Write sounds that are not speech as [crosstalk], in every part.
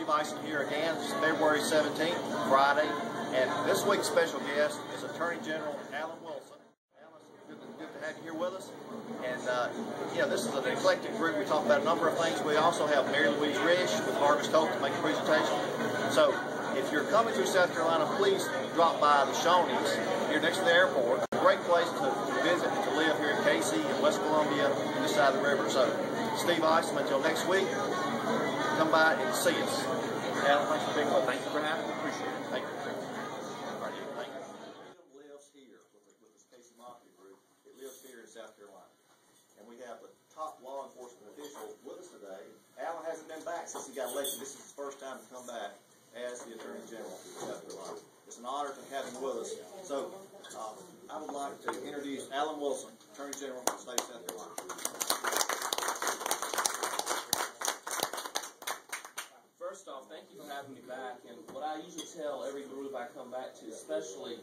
Steve Isom here again. It's February 17th, Friday, and this week's special guest is Attorney General Alan Wilson. Alan, good good to have you here with us. And, uh, you know, this is an eclectic group. We talk about a number of things. We also have Mary Louise Risch with Harvest Hope to make a presentation. So, if you're coming through South Carolina, please drop by the Shoney's here next to the airport. A great place to, to visit and to live here in Cayce and West Columbia, this side of the river. So, Steve Isom, until next week, come by and see us. Alan, thanks for being with us. Thank you for having me. Appreciate it. Thank you. Right, thank you. Lives here with, the, with Cayce group. It lives here in South Carolina. And we have a top law enforcement official with us today. Alan hasn't been back since he got elected. This is his first time to come back as the Attorney General of South Carolina. It's an honor to have him with us. So uh, I would like to introduce Alan Wilson, Attorney General of the state of South Carolina. First off, thank you for having me back. And what I usually tell every group I come back to, especially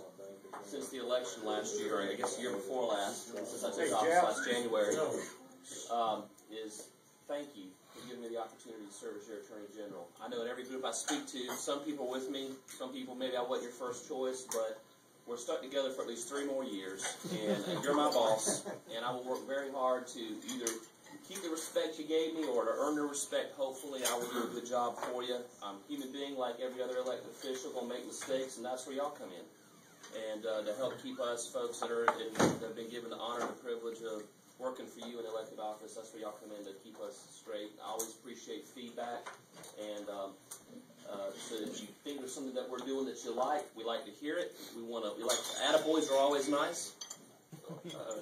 since the election last year, or I guess the year before last, since I took office last January, um, is thank you for giving me the opportunity to serve as your Attorney General. I know in every group I speak to, some people with me, some people maybe I wasn't your first choice, but we're stuck together for at least three more years, and uh, you're my boss, and I will work very hard to either keep the respect you gave me or to earn the respect, hopefully, I will do a good job for you. I'm a human being like every other elected official, gonna make mistakes, and that's where y'all come in. And uh, to help keep us folks that are in, that have been given the honor and the privilege of working for you in elected office, that's where y'all come in to keep us straight. I always appreciate feedback, and um, uh, so if you think there's something that we're doing that you like, we like to hear it. We want to. We like attaboys are always nice. Uh,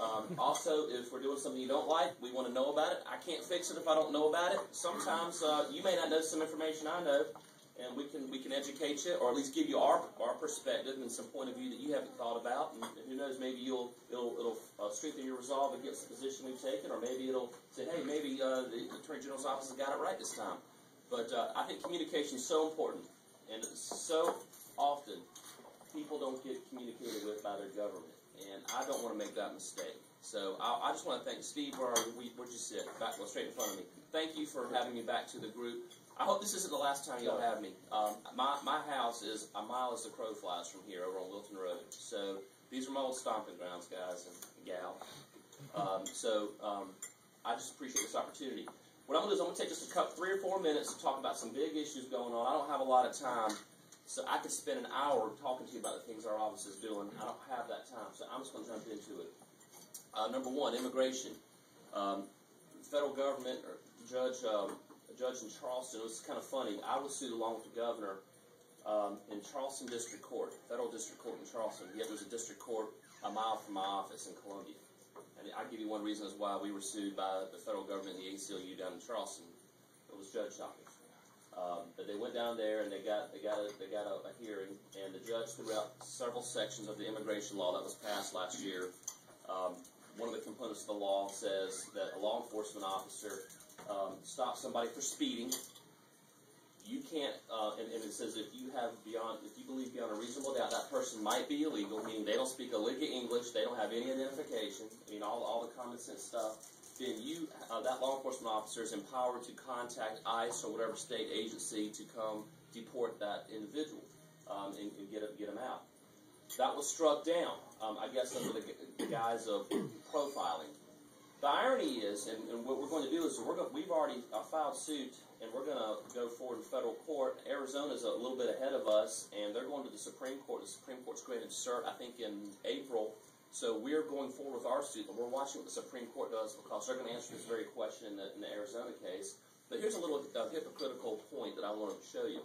um, also, if we're doing something you don't like, we want to know about it. I can't fix it if I don't know about it. Sometimes uh, you may not know some information I know, and we can we can educate you, or at least give you our our perspective and some point of view that you haven't thought about. And who knows, maybe you'll it'll it'll uh, strengthen your resolve against the position we've taken, or maybe it'll say, hey, maybe uh, the Attorney General's office has got it right this time. But uh, I think communication is so important, and so often people don't get communicated with by their government, and I don't want to make that mistake. So I, I just want to thank Steve. Where are you? Where'd you sit? Back, well, straight in front of me. Thank you for having me back to the group. I hope this isn't the last time y'all have me. Um, my, my house is a mile as the crow flies from here over on Wilton Road. So these are my old stomping grounds, guys and gal. Um, so um, I just appreciate this opportunity. What I'm going to do is I'm going to take just a couple, three or four minutes to talk about some big issues going on. I don't have a lot of time, so I could spend an hour talking to you about the things our office is doing. I don't have that time, so I'm just going to jump into it. Uh, number one, immigration. Um, federal government or judge, um, a judge in Charleston. It was kind of funny. I was sued along with the governor um, in Charleston District Court, federal district court in Charleston. Yet there's a district court a mile from my office in Columbia. And I'll give you one reason as why we were sued by the federal government and the ACLU down in Charleston. It was judge shopping. Um, but they went down there and they got they got a, they got a, a hearing, and the judge threw out several sections of the immigration law that was passed last year. Um, one of the components of the law says that a law enforcement officer um, stops somebody for speeding. You can't, uh, and, and it says if you have beyond, if you believe beyond a reasonable doubt that person might be illegal, meaning they don't speak a lick of English, they don't have any identification, I mean all, all the common sense stuff, then you, uh, that law enforcement officer is empowered to contact ICE or whatever state agency to come deport that individual um, and, and get, get them out. That was struck down, um, I guess, under the, the guise of profiling. The irony is, and, and, what we're going to do is we're going, we've already uh, filed suit, and we're going to go forward in federal court. Arizona's a little bit ahead of us, and they're going to the Supreme Court. The Supreme Court's granted cert, I think, in April. So we're going forward with our suit, and we're watching what the Supreme Court does because they're going to answer this very question in the, in the Arizona case. But here's a little uh, hypocritical point that I wanted to show you.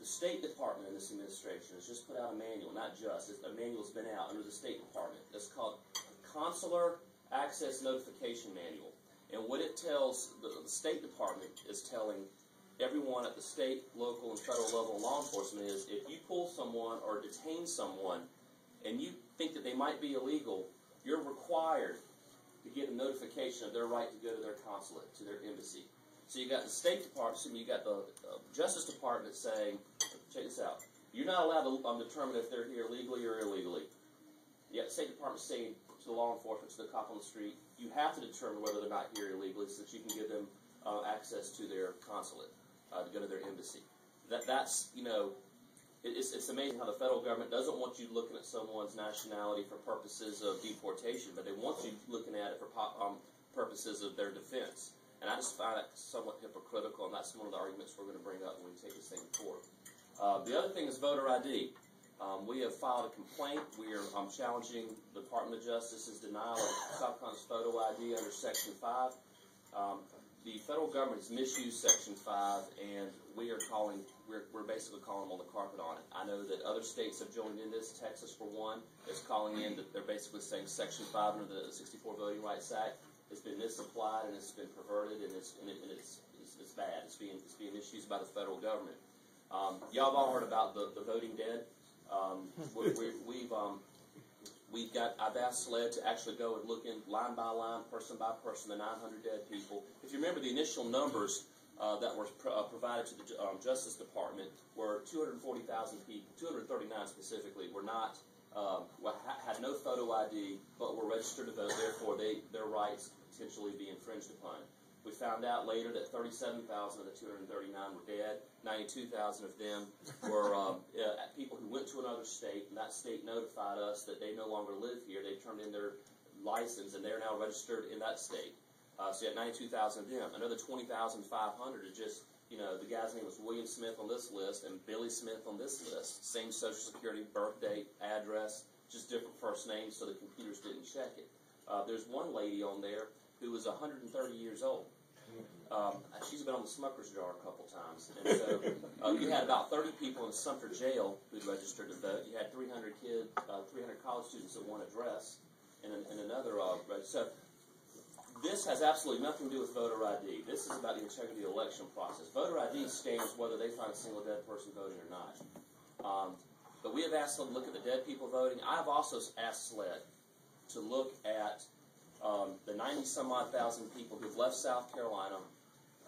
The State Department in this administration has just put out a manual, not just, a manual's been out under the State Department. It's called Consular Access Notification Manual. And what it tells, the, the State Department is telling everyone at the state, local, and federal level law enforcement is if you pull someone or detain someone and you think that they might be illegal, you're required to get a notification of their right to go to their consulate, to their embassy. So you got the State Department, so you got the uh, Justice Department saying, check this out, you're not allowed to um, determine if they're here legally or illegally. Yet the State Department saying to the law enforcement, to the cop on the street, you have to determine whether they're not here illegally so that you can give them uh, access to their consulate. uh, to go to their embassy. That that's you know, it's it's amazing how the federal government doesn't want you looking at someone's nationality for purposes of deportation, but they want you looking at it for um, purposes of their defense. And I just find that somewhat hypocritical, and that's one of the arguments we're going to bring up when we take this thing to court. Uh, the other thing is voter ID. Um, we have filed a complaint. We are um, challenging the Department of Justice's denial of South Carolina's photo ID under Section 5. Um, the federal government's misused Section 5, and we are calling, we're, we're basically calling on the carpet on it. I know that other states have joined in this. Texas, for one, is calling in that they're basically saying Section 5 under the 64 Voting Rights Act has been misapplied and it's been perverted, and it's, and, it, and it's, it's, it's bad. It's being, it's being misused by the federal government. Um, y'all have all heard about the, the voting dead. Um, we, we, we've um, we've got I've asked SLED to actually go and look in line by line, person by person, the 900 dead people. If you remember, the initial numbers uh, that were pro- uh, provided to the um, Justice Department were 240,000 people, 239 specifically, were not um, had no photo ID, but were registered to vote. Therefore, they their rights potentially be infringed upon. We found out later that 37,000 of the 239 were dead. 92,000 of them were um, [laughs] uh, people who went to another state, and that state notified us that they no longer live here. They turned in their license, and they're now registered in that state. Uh, so you had 92,000 of them. Another 20,500 is just, you know, the guy's name was William Smith on this list and Billy Smith on this list. Same social security, birth date, address, just different first names so the computers didn't check it. Uh, there's one lady on there who was 130 years old. Um, she's been on the Smucker's jar a couple times. And so uh, you had about 30 people in Sumter Jail who registered to vote. You had 300 kids, uh, 300 college students at one address, and, and another. Uh, so this has absolutely nothing to do with voter ID. This is about the integrity of the election process. Voter ID stands whether they find a single dead person voting or not. Um, but we have asked them to look at the dead people voting. I have also asked SLED to look at um, the 90 some odd thousand people who've left South Carolina,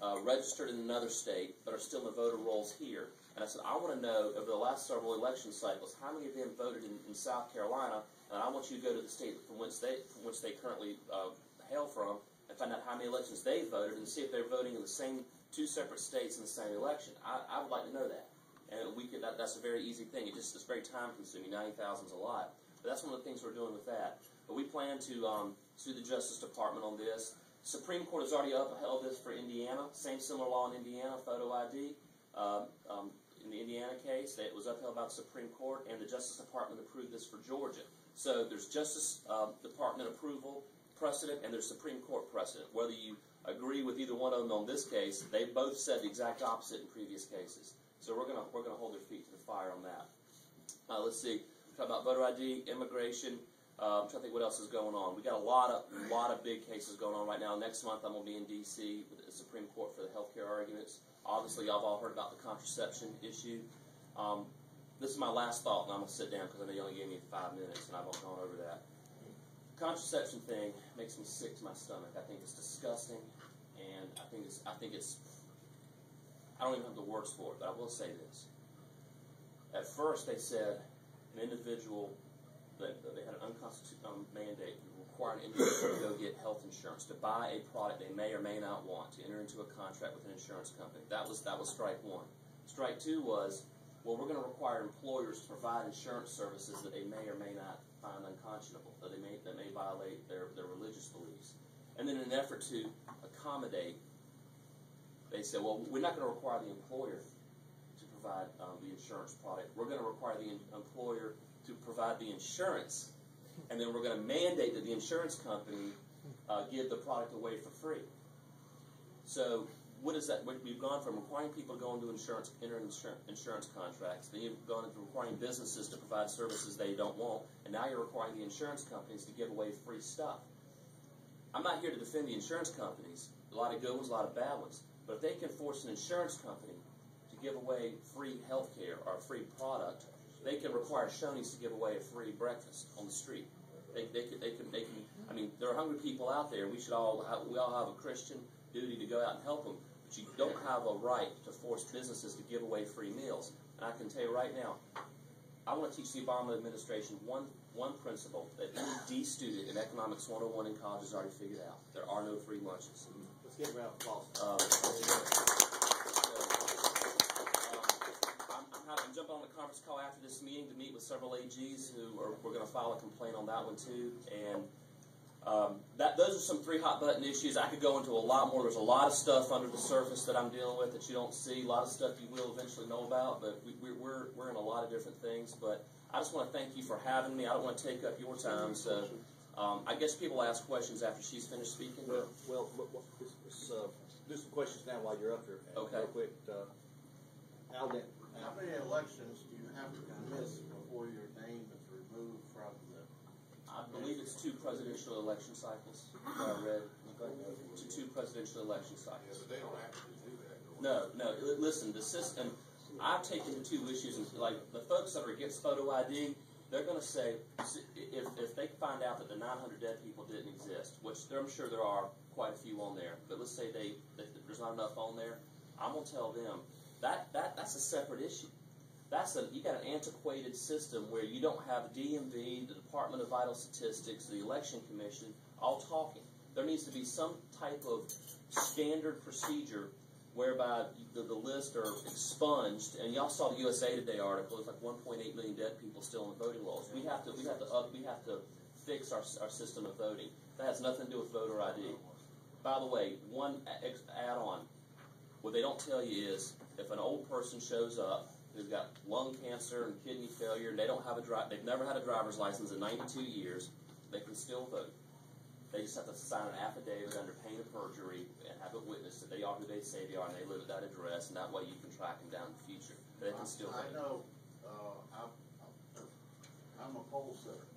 uh, registered in another state, but are still in the voter rolls here. And I said, I want to know over the last several election cycles, how many of them voted in, in South Carolina, and I want you to go to the state from which they, from which they currently uh, hail from and find out how many elections they voted and see if they're voting in the same two separate states in the same election. I, I would like to know that. And we could, that, that's a very easy thing. It just it's very time consuming. 90,000 is a lot. But that's one of the things we're doing with that. But we plan to um, sue the Justice Department on this. Supreme Court has already upheld this for Indiana. Same similar law in Indiana, photo ID. Um, um, in the Indiana case, it was upheld by the Supreme Court, and the Justice Department approved this for Georgia. So there's Justice uh, Department approval precedent, and there's Supreme Court precedent. Whether you agree with either one of them on this case, they both said the exact opposite in previous cases. So we're gonna we're gonna hold their feet to the fire on that. Uh, let's see. Talk about voter ID, immigration. I'm trying to think what else is going on. We got a lot of lot of big cases going on right now. Next month I'm gonna be in D.C. with the Supreme Court for the healthcare arguments. Obviously, y'all have all heard about the contraception issue. Um, this is my last thought, and I'm gonna sit down because I know you only gave me five minutes, and I've gone over that. Contraception thing makes me sick to my stomach. I think it's disgusting, and I think it's I think it's I don't even have the words for it, but I will say this. At first, they said an individual that they had an unconstitutional um, mandate to require an individual to go get health insurance to buy a product they may or may not want to enter into a contract with an insurance company. That was that was strike one. Strike two was well, we're going to require employers to provide insurance services that they may or may not find unconscionable, that they may that may violate their, their religious beliefs. And then in an effort to accommodate, they said, well, we're not going to require the employer to provide um, the insurance product. We're going to require the employer to provide the insurance, and then we're going to mandate that the insurance company uh, give the product away for free. So what is that? We've gone from requiring people to go into insurance, enter insurance contracts. Then you've gone into requiring businesses to provide services they don't want, and now you're requiring the insurance companies to give away free stuff. I'm not here to defend the insurance companies. A lot of good ones, a lot of bad ones. But if they can force an insurance company to give away free health care or a free product, they can require Shoney's to give away a free breakfast on the street. They, they, can, they, can, they can, I mean, there are hungry people out there. We should all, we all have a Christian duty to go out and help them. But you don't have a right to force businesses to give away free meals. And I can tell you right now, I want to teach the Obama administration one, one principle that any D student in Economics 101 in college has already figured out. There are no free lunches. Let's get around applause. Um, I'm jumping on the conference call after this meeting to meet with several AGs who are we're going to file a complaint on that one too. And um, that those are some three hot button issues. I could go into a lot more. There's a lot of stuff under the surface that I'm dealing with that you don't see. A lot of stuff you will eventually know about, but we, we, we're we're in a lot of different things. But I just want to thank you for having me. I don't want to take up your time, so. Um, I guess people ask questions after she's finished speaking. Well, well, well, let's, let's uh, do some questions now while you're up here. Okay. Real quick, uh, Alden, How many elections do you have to miss before your name is removed from the? I believe it's two presidential election cycles. I read to two presidential election cycles. but they don't actually do that. No, no. Listen, the system. I've taken the two issues, and like the folks that are against photo ID, they're going to say if if they find out that the 900 dead people didn't exist, which I'm sure there are quite a few on there, but let's say they that there's not enough on there, I'm going to tell them that that that's a separate issue. That's a you got an antiquated system where you don't have DMV, the Department of Vital Statistics, the Election Commission all talking. There needs to be some type of standard procedure whereby the, the lists are expunged. And y'all saw the USA Today article. It's like 1.8 million dead people still the voting rolls. We have to we have to up, we have to fix our our system of voting. That has nothing to do with voter ID. By the way, one add-on. What they don't tell you is if an old person shows up who's got lung cancer and kidney failure, and they don't have a dri- they've never had a driver's license in 92 years, they can still vote. They just have to sign an affidavit under pain of perjury and have it witnessed that they are who they say they are and they live at that address, and that way you can track them down in the future. They can still I vote. know, uh, I'm, I'm a poll sitter,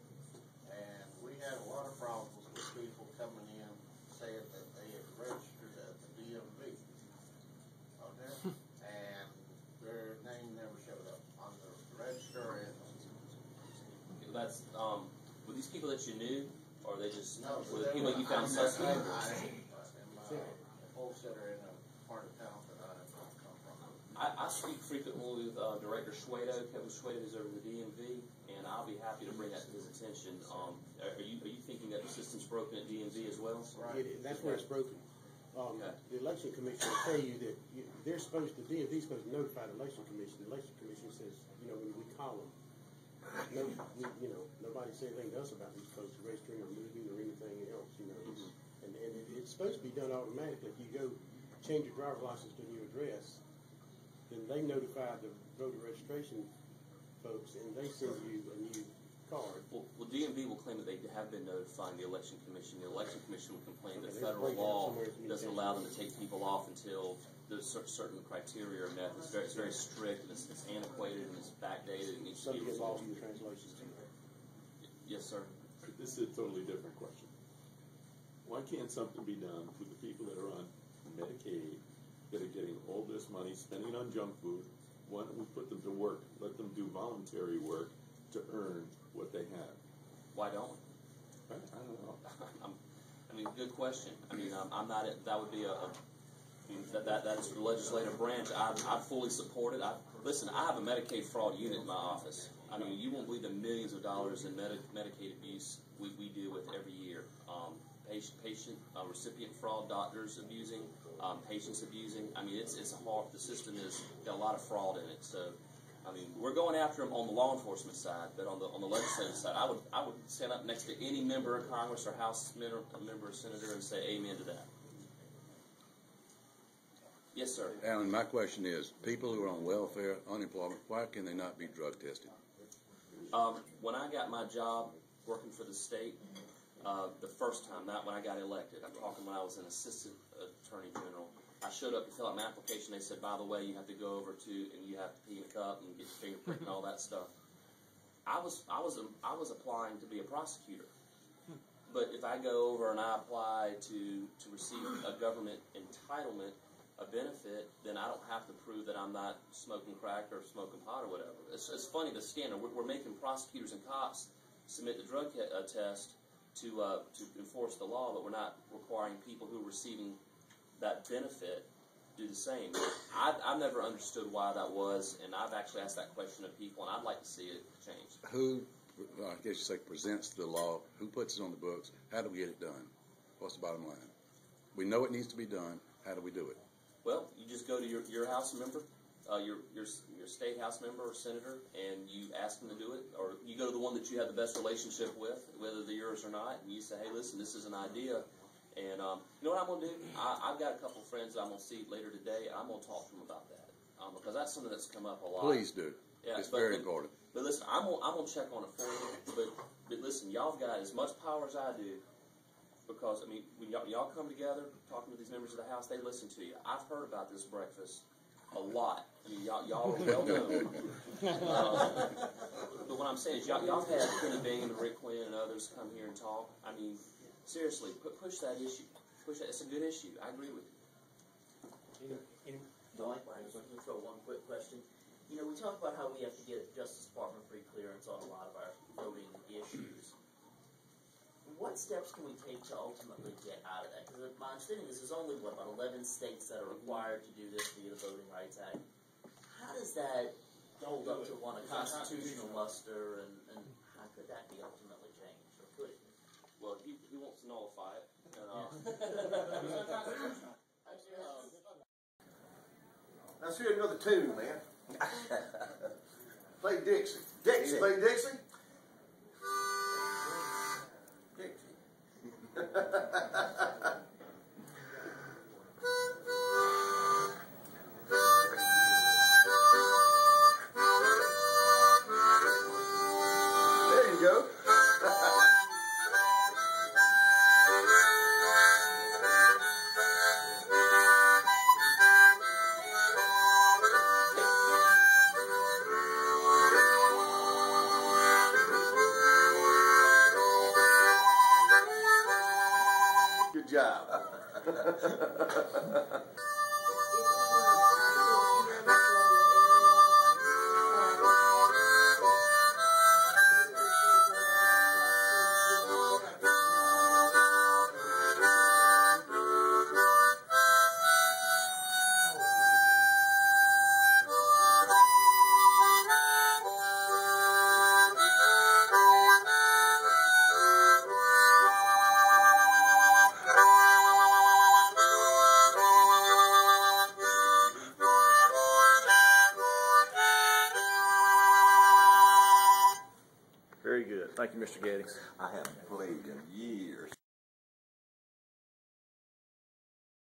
and we had a lot of problems with people coming in saying that they had registered at the DMV. Okay? And their name never showed up on the register and, That's um, were these people that you knew, or they just no. were the they people were- you found I- suspect? I, am a poll sitter in a part of town that I come from. I, I speak frequently with uh, Director Shwedo, Kevin Shwedo, who's over the DMV, and I'll be happy to bring that to his attention. Um, are, are you are you thinking that the system's broken at DMV as well? Right. It, that's where it's broken. Um, Okay. The election commission will tell you that you, they're supposed to, DMV's supposed to notify the election commission. The election commission says, you know, when we call them, no, you know, nobody said anything to us about these folks registering or moving or anything else, you know. It's- And, and it, it's supposed to be done automatically. If you go change your driver's license to a new address, then they notify the voter registration folks and they send you a new card. Well, well, DMV will claim that they have been notifying the election commission. The election commission will complain that Okay, a federal law doesn't allow them to take people off until there's certain criteria are methods. It's very, it's very strict and it's, it's anniquated and it's backdated and needs to Some be get lost in the translations too. Yes, sir. This is a totally different question. Why can't something be done with the people that are on Medicaid, that are getting all this money, spending on junk food? Why don't we put them to work, let them do voluntary work to earn what they have? Why don't? I, I don't know. [laughs] I'm, I mean, good question. I mean, I'm, I'm not. That would be a, mean, that, that that's the legislative branch. I, I fully support it. I, listen, I have a Medicaid fraud unit in my office. I mean, you won't believe the millions of dollars in Medi- Medicaid abuse we, we deal with every year. Um, patient, patient, uh, recipient fraud, doctors abusing, um, patients abusing. I mean, it's it's a hard. The system has got a lot of fraud in it. So, I mean, we're going after them on the law enforcement side, but on the on the legislative side, I would I would stand up next to any member of Congress or House member, member or senator and say amen to that. Yes, sir. Alan, my question is, people who are on welfare, unemployment, why can they not be drug tested? Um, when I got my job working for the state, uh, the first time, not when I got elected, I'm talking when I was an assistant attorney general, I showed up to fill out my application. They said, by the way, you have to go over to and you have to pee in a cup and get your fingerprint and all that stuff. I was I was I was applying to be a prosecutor. But if I go over and I apply to, to receive a government entitlement, a benefit, then I don't have to prove that I'm not smoking crack or smoking pot or whatever. It's, it's funny, the scanner, We're, we're making prosecutors and cops submit the drug uh, test to, uh, to enforce the law, but we're not requiring people who are receiving that benefit do the same. I've, I've never understood why that was, and I've actually asked that question of people, and I'd like to see it change. Who, well, I guess you say presents the law, who puts it on the books, how do we get it done? What's the bottom line? We know it needs to be done, how do we do it? Well, you just go to your, your house member, uh, your, your your state house member or senator, and you ask them to do it, or you go to the one that you have the best relationship with, whether they're yours or not, and you say, "Hey, listen, this is an idea." And um, you know what I'm gonna do? I, I've got a couple friends that I'm gonna see later today, I'm gonna talk to them about that um, because that's something that's come up a lot. Please do. Yeah, It's but- very but- important. But listen, I'm gonna, I'm gonna check on it for you. But but listen, y'all have got as much power as I do, because I mean, when y'all, y'all come together, talking to these members of the House, they listen to you. I've heard about this breakfast a lot. I mean, y'all y'all are well known. [laughs] Uh, but what I'm saying is, y'all, y'all have had Kenny Bain and Rick Quinn and others come here and talk. I mean, seriously, pu- push that issue. Push that. It's a good issue. I agree with you. Likewise, let me throw one quick question. You know, we talk about how we have to get Justice Department pre-clearance on a lot of our voting issues. What steps can we take to ultimately get out of that? Because my understanding is there's only, what, about 11 states that are required to do this via the Voting Rights Act. How does that hold up to one, a constitutional muster, and, and how could that be ultimately changed, or could it? Well, he, he wants to nullify it. And, uh, [laughs] Let's hear another tune, man. [laughs] play Dixie. Dixie. Play Dixie? There you go.